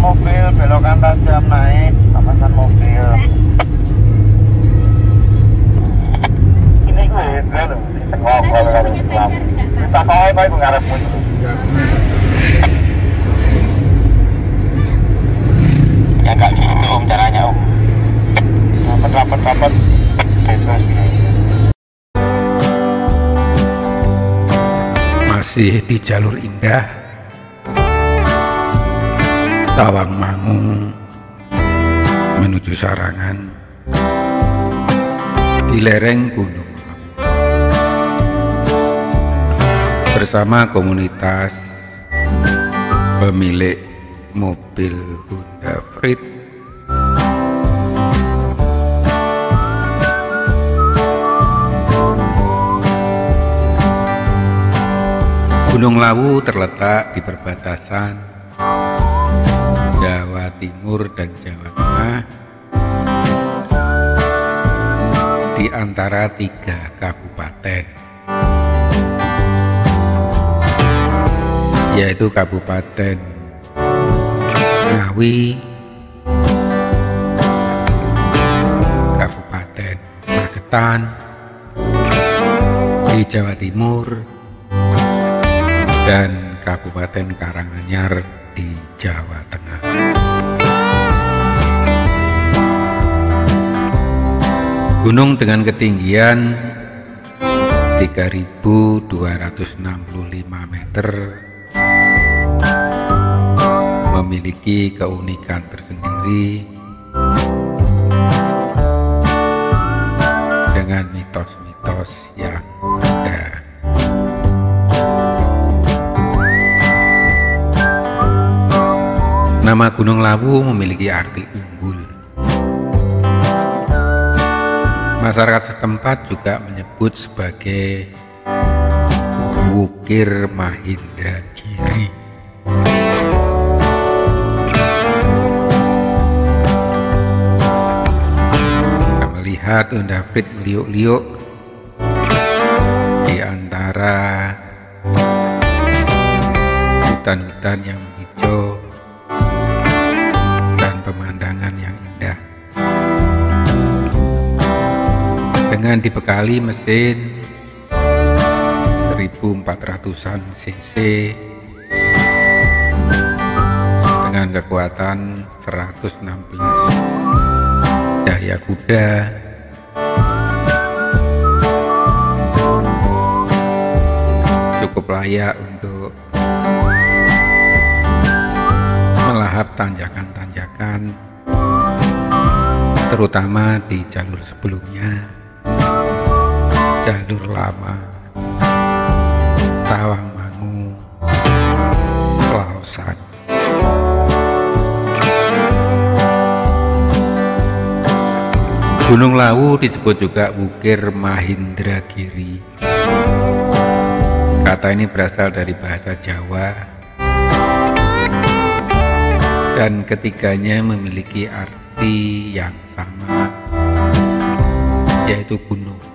mobil, belokan tajam naik, papasan mobil. Ini gue ya, loh, di tengah kalau ada Islam. Tak tahu apa itu ngarepmu itu. Ya nggak gitu om caranya om. Rapat rapat rapat. Bebas. masih di jalur indah Tawang Mangu. Menuju Sarangan. Di lereng Gunung bersama komunitas pemilik mobil Honda Freed. Gunung Lawu terletak di perbatasan Timur dan Jawa Tengah di antara tiga kabupaten yaitu Kabupaten Ngawi, Kabupaten Magetan di Jawa Timur, dan Kabupaten Karanganyar di Jawa Tengah. Gunung dengan ketinggian 3265 meter memiliki keunikan tersendiri dengan mitos-mitos yang ada. Nama Gunung Lawu memiliki arti unggul. Masyarakat setempat juga menyebut sebagai Wukir Mahindra Giri. Kita melihat Honda Freed meliuk-liuk di antara hutan-hutan yang hijau dan pemandangan yang Dengan dibekali mesin. 1400-an cc. Dengan kekuatan 116 daya kuda. Cukup layak untuk melahap tanjakan-tanjakan terutama di jalur sebelumnya jalur lama Tawang Mangu Pelausan Gunung Lawu disebut juga Bukir Mahindragiri Kata ini berasal dari bahasa Jawa. Dan ketiganya memiliki arti yang sama yaitu gunung.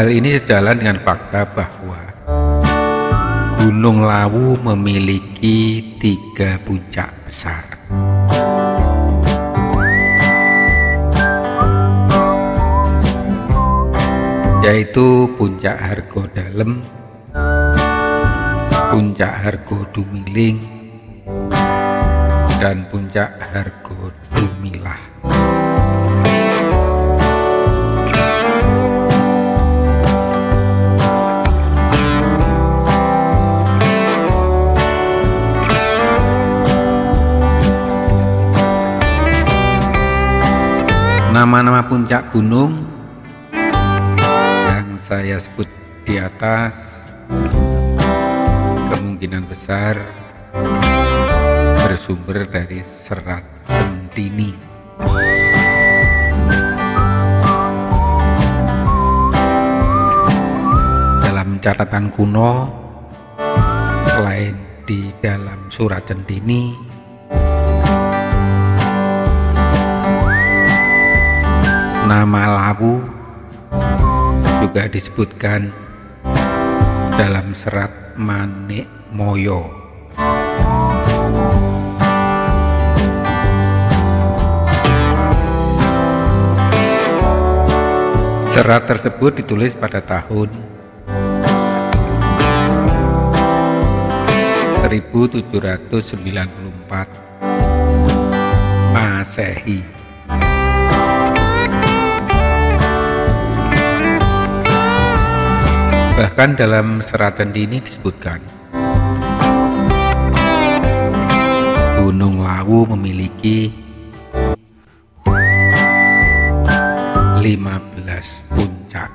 Hal ini sejalan dengan fakta bahwa Gunung Lawu memiliki tiga puncak besar. Yaitu Puncak Hargo Dalem, Puncak Hargo Dumiling, dan Puncak Hargo Dumilah. Nama-nama puncak gunung yang saya sebut di atas kemungkinan besar bersumber dari serat Pentini. catatan kuno, selain di dalam surat centini, nama Lawu juga disebutkan dalam serat Manik Moyo. Serat tersebut ditulis pada tahun 1794 Masehi. Bahkan dalam seratan ini disebutkan Gunung Lawu memiliki 15 puncak.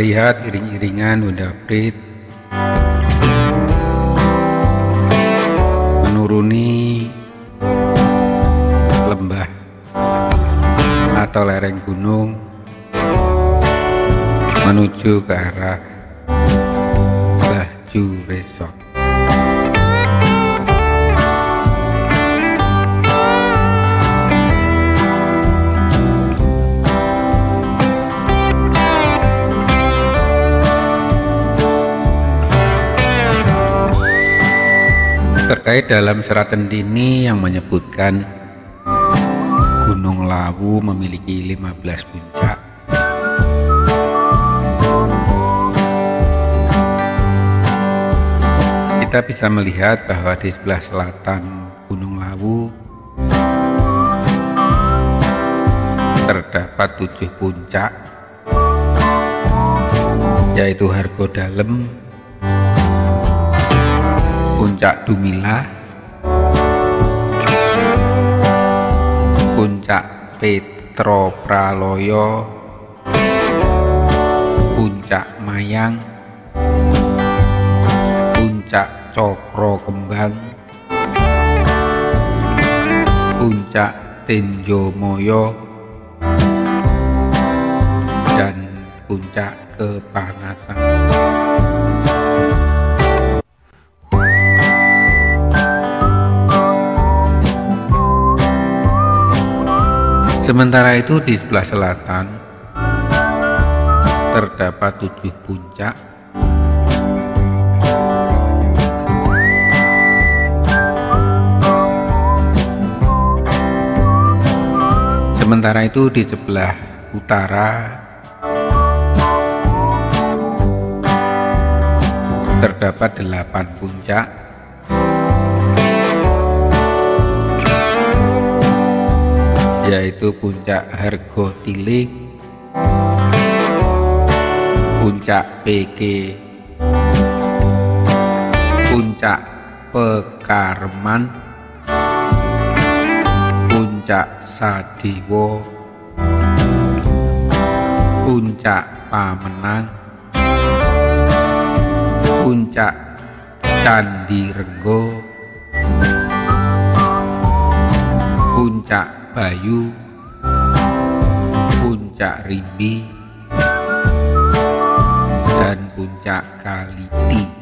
Melihat iring-iringan Bunda Prit menuruni lembah atau lereng gunung menuju ke arah Baju Resort. Terkait dalam serat tendini yang menyebutkan Gunung Lawu memiliki 15 puncak. Kita bisa melihat bahwa di sebelah selatan Gunung Lawu terdapat tujuh puncak yaitu Hargo Dalem, Puncak Dumila, Puncak Petro Praloyo, Puncak Mayang, Puncak Cokro Kembang, Puncak Tenjo Moyo, dan Puncak Kepanasan. Sementara itu di sebelah selatan terdapat tujuh puncak. Sementara itu di sebelah utara terdapat delapan puncak yaitu puncak Hargo Tilik, puncak PK, puncak Pekarman, puncak Sadiwo, puncak Pamenang, puncak Candi Renggo, puncak Bayu, puncak Rimbi, dan puncak Kaliti.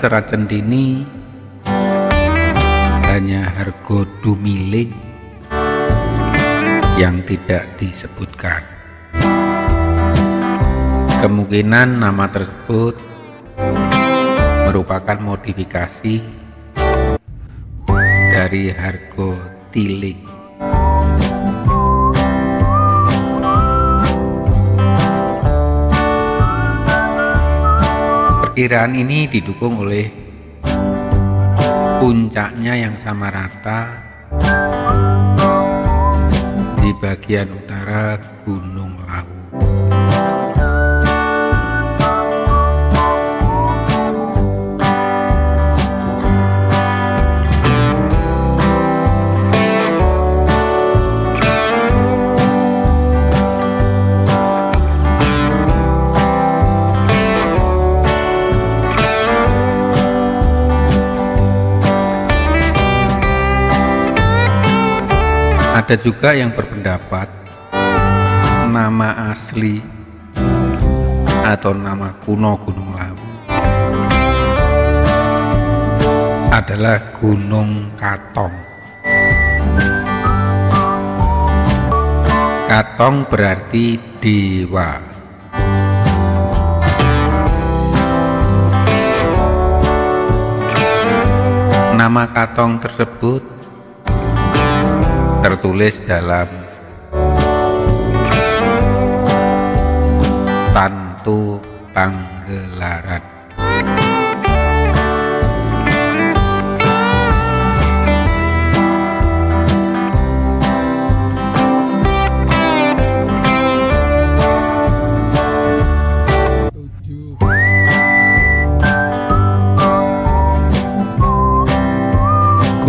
Serat centini hanya Hargo Dumiling yang tidak disebutkan. Kemungkinan nama tersebut merupakan modifikasi dari Hargo Tiling. Perkiraan ini didukung oleh puncaknya yang sama rata di bagian utara Gunung Ada juga yang berpendapat nama asli atau nama kuno Gunung Lawu adalah Gunung Katong. Katong berarti dewa. Nama Katong tersebut tertulis dalam Tantu Panggelaran.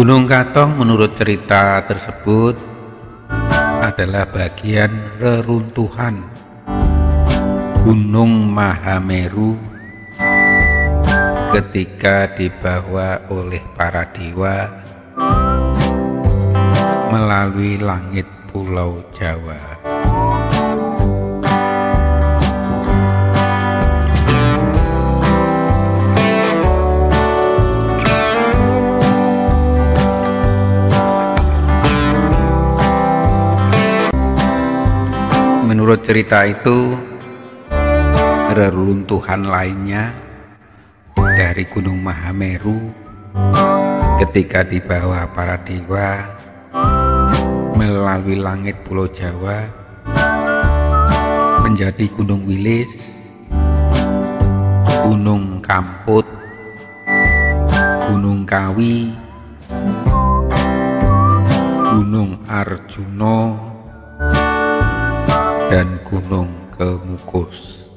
Gunung Katong menurut cerita tersebut adalah bagian reruntuhan Gunung Mahameru ketika dibawa oleh para dewa melalui langit Pulau Jawa. Menurut cerita itu, reruntuhan lainnya dari Gunung Mahameru ketika dibawa para dewa melalui langit Pulau Jawa menjadi Gunung Wilis, Gunung Kamput, Gunung Kawi, Gunung Arjuno, dan Gunung Kemukus.